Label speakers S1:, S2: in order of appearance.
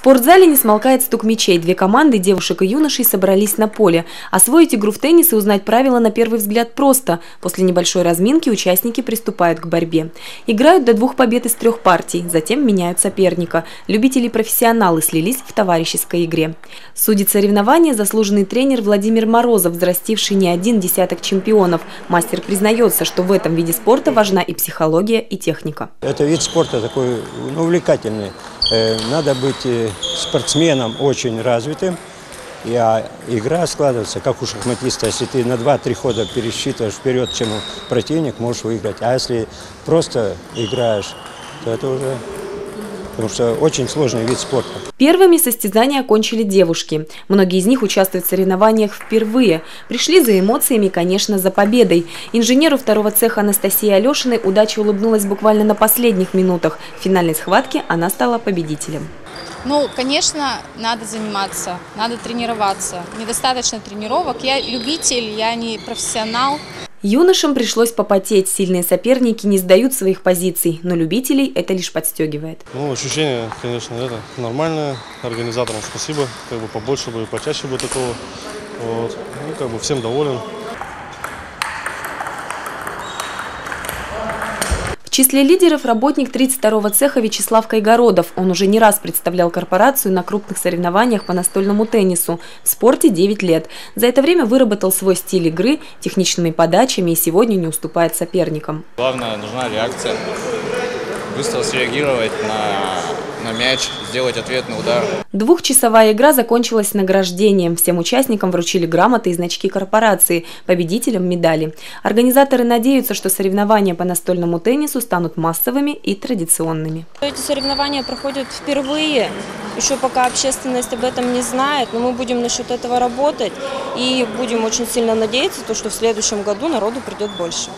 S1: спортзале не смолкает стук мячей. Две команды девушек и юношей собрались на поле. Освоить игру в теннис и узнать правила на первый взгляд просто. После небольшой разминки участники приступают к борьбе. Играют до двух побед из трех партий, затем меняют соперника. Любители и профессионалы слились в товарищеской игре. Судит соревнования заслуженный тренер Владимир Морозов, взрастивший не один десяток чемпионов. Мастер признается, что в этом виде спорта важна и психология, и техника.
S2: Это вид спорта такой ну, увлекательный. Э, надо быть э, спортсменом очень развитым, и а игра складывается, как у шахматиста. Если ты на 2-3 хода пересчитываешь вперед, чем противник, можешь выиграть. А если просто играешь, то это уже потому что очень сложный вид спорта.
S1: Первыми состязания окончили девушки. Многие из них участвуют в соревнованиях впервые. Пришли за эмоциями, конечно, за победой. Инженеру второго цеха Анастасии Алешиной удача улыбнулась буквально на последних минутах. В финальной схватке она стала победителем.
S3: Ну, конечно, надо заниматься, надо тренироваться. Недостаточно тренировок. Я любитель, я не профессионал.
S1: Юношам пришлось попотеть. Сильные соперники не сдают своих позиций, но любителей это лишь подстегивает.
S4: Ну, ощущение, конечно, это нормальное. Организаторам спасибо. Как бы побольше бы, почаще бы такого. Вот. Ну, как бы всем доволен.
S1: Числе лидеров работник 32-го цеха Вячеслав Кайгородов. Он уже не раз представлял корпорацию на крупных соревнованиях по настольному теннису. В спорте 9 лет. За это время выработал свой стиль игры, техничными подачами и сегодня не уступает соперникам.
S5: Главное, нужна реакция. Быстро среагировать на на мяч, сделать ответный удар.
S1: Двухчасовая игра закончилась награждением. Всем участникам вручили грамоты и значки корпорации, победителям медали. Организаторы надеются, что соревнования по настольному теннису станут массовыми и традиционными.
S6: Эти соревнования проходят впервые. Еще пока общественность об этом не знает, но мы будем насчет этого работать и будем очень сильно надеяться, что в следующем году народу придет больше.